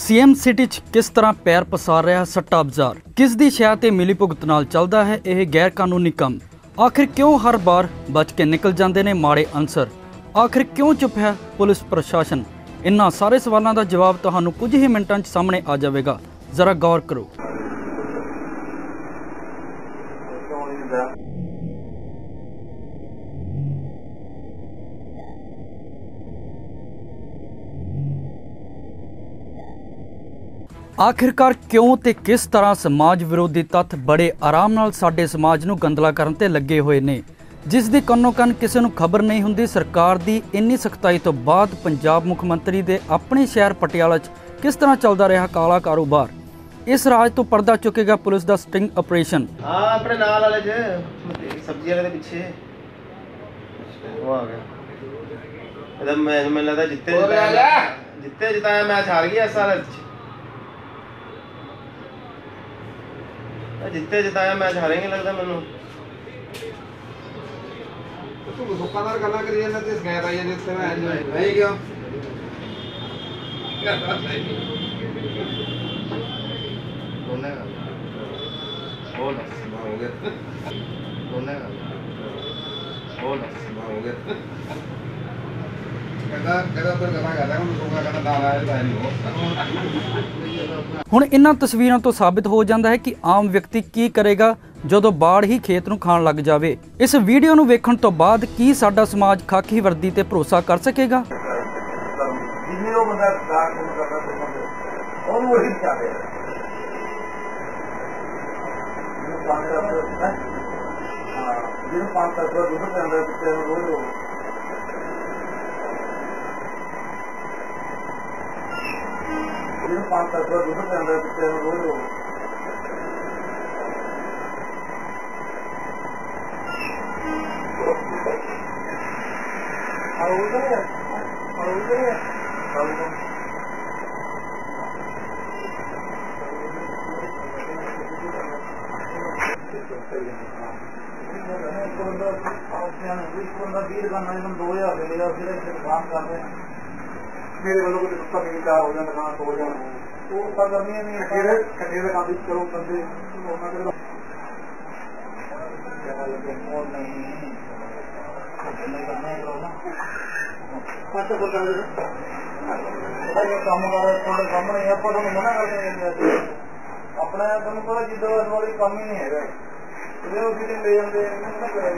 CM city 'ਚ ਕਿਸ ਤਰ੍ਹਾਂ ਪੈਰ ਪਸਾਰ ਰਿਹਾ ਸੱਟਾ ਬਾਜ਼ਾਰ? ਕਿਸ ਦੀ ਸ਼ਹਿ ਤੇ ਮਿਲੀ ਭੁਗਤ ਨਾਲ ਚੱਲਦਾ ਹੈ ਇਹ ਗੈਰ ਕਾਨੂੰਨੀ ਕੰਮ? ਆਖਿਰ ਕਿਉਂ ਹਰ ਵਾਰ ਬਚ ਕੇ ਨਿਕਲ ਜਾਂਦੇ ਨੇ ਮਾੜੇ ਅਨਸਰ? ਆਖਿਰ ਕਿਉਂ ਚੁੱਪ ਹੈ ਪੁਲਿਸ ਪ੍ਰਸ਼ਾਸਨ? ਇਨ੍ਹਾਂ ਸਾਰੇ ਸਵਾਲਾਂ ਦਾ ਜਵਾਬ ਤੁਹਾਨੂੰ ਕੁਝ ਹੀ ਮਿੰਟਾਂ 'ਚ ਸਾਹਮਣੇ ਆ ਜਾਵੇਗਾ। ਜ਼ਰਾ ਗੌਰ ਕਰੋ। ਆਖਿਰਕਾਰ ਕਿਉਂ ਤੇ ਕਿਸ ਤਰ੍ਹਾਂ ਸਮਾਜ ਵਿਰੋਧੀ ਤੱਤ ਬੜੇ ਆਰਾਮ ਨਾਲ ਸਾਡੇ ਸਮਾਜ ਨੂੰ ਗੰਦਲਾ ਕਰਨ ਤੇ ਲੱਗੇ ਹੋਏ ਨੇ? ਜਿਸ ਦੀ ਕੰਨੋ ਕੰਨ ਕਿਸੇ ਨੂੰ ਖਬਰ ਨਹੀਂ ਹੁੰਦੀ ਸਰਕਾਰ ਦੀ ਇੰਨੀ ਸਖਤਾਈ ਤੋਂ ਬਾਅਦ ਪੰਜਾਬ ਮੁੱਖ ਮੰਤਰੀ ਦੇ ਆਪਣੇ ਸ਼ਹਿਰ ਪਟਿਆਲਾ 'ਚ ਕਿਸ ਤਰ੍ਹਾਂ ਚੱਲਦਾ ਰਿਹਾ ਕਾਲਾ ਕਾਰੋਬਾਰ? ਇਸ ਰਾਜ ਤੋਂ ਪਰਦਾ ਚੁੱਕੇਗਾ ਪੁਲਿਸ ਦਾ ਸਟਿੰਗ ਆਪਰੇਸ਼ਨ। ਹਾਂ ਆਪਣੇ ਨਾਲ ਵਾਲੇ ਚ ਸਬਜ਼ੀ ਵਾਲੇ ਦੇ ਪਿੱਛੇ। ਉਹ ਆ ਗਿਆ। ਇਹਦਾ ਮੈਂ ਮੈਨੂੰ ਲੱਗਦਾ ਜਿੱਤੇ ਜਿੱਤੇ ਜਿਤਾਇਆ ਮੈਚ ਹਾਰ ਗਿਆ ਇਸ ਸਾਲ। ਚ ਜਿੱਤੇ ਜਿਤਾਇਆ ਮੈਚ ਹਾਰੇਂਗੇ ਲੱਗਦਾ ਮੈਨੂੰ। ਤੂੰ ਦੁਕਾਨਦਾਰ ਗੱਲਾਂ ਕਰੀ ਜਾਂਦਾ ਤੇ ਸਕੈਤ ਆਈ ਜਾਂਦੀ ਉੱਤੇ ਮੈਂ ਨਹੀਂ ਕਿਉਂ? ਦੋਨੇ ਹੋ ਨਾ ਹੋ ਗਿਆ ਦੋਨੇ ਹੋ ਨਾ ਹੋ ਗਿਆ ਕਹਿੰਦਾ ਕਹਿੰਦਾ ਪਰ ਗੱਲਾਂ ਕਰਦਾ ਹੁਣ ਇਨ੍ਹਾਂ ਤਸਵੀਰਾਂ ਤੋਂ ਸਾਬਿਤ ਹੋ ਜਾਂਦਾ ਹੈ ਕਿ ਆਮ ਵਿਅਕਤੀ ਕੀ ਕਰੇਗਾ ਜਦੋਂ ਬਾੜ ਹੀ ਖੇਤ ਨੂੰ ਖਾਣ ਲੱਗ ਜਾਵੇ। ਇਸ ਵੀਡੀਓ ਨੂੰ ਵੇਖਣ ਤੋਂ ਬਾਅਦ ਕੀ ਸਾਡਾ ਸਮਾਜ ਖਾਕੀ ਵਰਦੀ ਤੇ ਭਰੋਸਾ ਕਰ ਸਕੇਗਾ? ਜਿੰਨੇ ਉਹ ਬੰਦਾ ਕਾਰ ਨੂੰ ਕਰਦਾ ਉਹਨੂੰ ਉਹੀ ਜਿਹਨੂੰ ਪੰਜ ਦਾ ਹਾਂ ਜਿਹਨੂੰ ਪੰਜ ਦਾ ਦੁੱਧ ਪੈਂਦਾ ਪਿੱਛੇ ਨੂੰ ਰੋਜ਼ ਜਿਹਨੂੰ ਪੰਜ ਦਾ ਦੁੱਧ ਪੈਂਦਾ ਪਿੱਛੇ ਨੂੰ ਰੋਜ਼ ਆਉਗਾ ਆਉਗਾ ਆਉਗਾ ਮੇਰੇ ਵੱਲੋਂ ਕੋਈ ਰੁੱਤਾ ਵੀ ਚਾਰ ਹੋ ਜਾਂਦਾ ਖਾਣਾ ਹੋ ਜਾਣਾ। ਉਹ ਤਾਂ ਕਰਨੀਆਂ ਨਹੀਂ ਜਿਹੜੇ ਕੱਟੇ ਦਾ ਕੰਮ ਕਰੋ ਬੰਦੇ। ਉਹਨਾਂ ਦੇ ਲੱਗੇ ਮੋਰ ਨਹੀਂ। ਨਹੀਂ ਕੱਟ ਇਹ ਕੰਮ ਕਰ ਤੁਹਾਡੇ ਸਾਹਮਣੇ ਹੀ ਆਪਾਂ ਤੁਹਾਨੂੰ ਮਨਾ ਕਰਦੇ ਆਪਣਾ ਤੁਹਾਨੂੰ ਪਤਾ ਜਿੱਦਾਂ ਵਾਲੀ ਕੰਮ ਹੀ ਨਹੀਂ ਹੈਗਾ। ਜਿਹੜੇ ਉਹ ਜਿਹੜੇ ਲੈ ਜਾਂਦੇ ਇਹਨਾਂ ਨੂੰ ਨਾ ਕਰੋ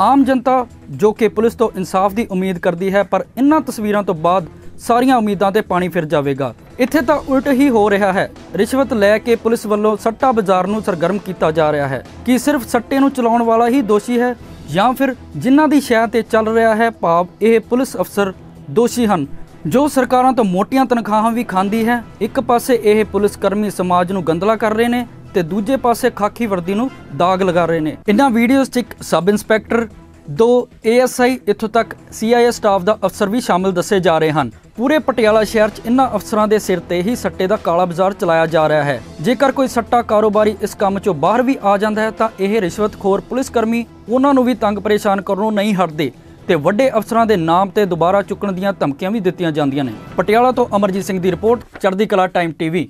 ਆਮ ਜਨਤਾ ਜੋ ਕਿ ਪੁਲਿਸ ਤੋਂ ਇਨਸਾਫ ਦੀ ਉਮੀਦ ਕਰਦੀ ਹੈ, ਪਰ ਇਨ੍ਹਾਂ ਤਸਵੀਰਾਂ ਤੋਂ ਬਾਅਦ ਸਾਰੀਆਂ ਉਮੀਦਾਂ ਤੇ ਪਾਣੀ ਫਿਰ ਜਾਵੇਗਾ। ਇੱਥੇ ਤਾਂ ਉਲਟ ਹੀ ਹੋ ਰਿਹਾ ਹੈ। ਰਿਸ਼ਵਤ ਲੈ ਕੇ ਪੁਲਿਸ ਵੱਲੋਂ ਸੱਟਾ ਬਾਜ਼ਾਰ ਨੂੰ ਸਰਗਰਮ ਕੀਤਾ ਜਾ ਰਿਹਾ ਹੈ। ਕਿ ਸਿਰਫ ਸੱਟੇ ਨੂੰ ਚਲਾਉਣ ਵਾਲਾ ਹੀ ਦੋਸ਼ੀ ਹੈ, ਜਾਂ ਫਿਰ ਜਿਨ੍ਹਾਂ ਦੀ ਸ਼ਹਿ ਤੇ ਚੱਲ ਰਿਹਾ ਹੈ ਭਾਵ ਇਹ ਪੁਲਿਸ ਅਫਸਰ ਦੋਸ਼ੀ ਹਨ? ਜੋ ਸਰਕਾਰਾਂ ਤੋਂ ਮੋਟੀਆਂ ਤਨਖਾਹਾਂ ਵੀ ਖਾਂਦੀ ਹੈ, ਇੱਕ ਪਾਸੇ ਇਹ ਪੁਲਿਸ ਕਰਮੀ ਸਮਾਜ ਨੂੰ ਗੰਦਲਾ ਕਰ ਰਹੇ ਨੇ ਤੇ ਦੂਜੇ ਪਾਸੇ ਖਾਕੀ ਵਰਦੀ ਨੂੰ ਦਾਗ ਲਗਾ ਰਹੇ ਨੇ। ਇਨ੍ਹਾਂ ਵੀਡੀਓਜ਼ 'ਚ ਇੱਕ ਸਬ ਇੰਸਪੈਕਟਰ ਦੋ ਏਐਸਆਈ ਇੱਥੋਂ ਤੱਕ ਸੀਆਈਏ ਸਟਾਫ ਦਾ ਅਫਸਰ ਵੀ ਸ਼ਾਮਿਲ ਦੱਸੇ ਜਾ ਰਹੇ ਹਨ। ਪੂਰੇ ਪਟਿਆਲਾ ਸ਼ਹਿਰ 'ਚ ਇਨ੍ਹਾਂ ਅਫਸਰਾਂ ਦੇ ਸਿਰ ਤੇ ਹੀ ਸੱਟੇ ਦਾ ਕਾਲਾ ਬਾਜ਼ਾਰ ਚਲਾਇਆ ਜਾ ਰਿਹਾ ਹੈ। ਜੇਕਰ ਕੋਈ ਸੱਟਾ ਕਾਰੋਬਾਰੀ ਇਸ ਕੰਮ 'ਚੋਂ ਬਾਹਰ ਵੀ ਆ ਜਾਂਦਾ ਹੈ, ਤਾਂ ਇਹ ਰਿਸ਼ਵਤਖੋਰ ਪੁਲਿਸ ਕਰਮੀ ਉਹਨਾਂ ਨੂੰ ਵੀ ਤੰਗ ਪਰੇਸ਼ਾਨ ਕਰਨੋਂ ਨਹੀਂ ਹਟਦੇ ਤੇ ਵੱਡੇ ਅਫਸਰਾਂ ਦੇ ਨਾਮ ਤੇ ਦੁਬਾਰਾ ਚੁੱਕਣ ਦੀਆਂ ਧਮਕੀਆਂ ਵੀ ਦਿੱਤੀਆਂ ਜਾਂਦੀਆਂ ਨੇ। ਪਟਿਆਲਾ ਤੋਂ ਅਮਰਜੀਤ ਸਿੰਘ ਦੀ ਰਿਪੋਰਟ, ਚੜ੍ਹਦੀ ਕਲਾ ਟਾਈਮ ਟੀਵੀ।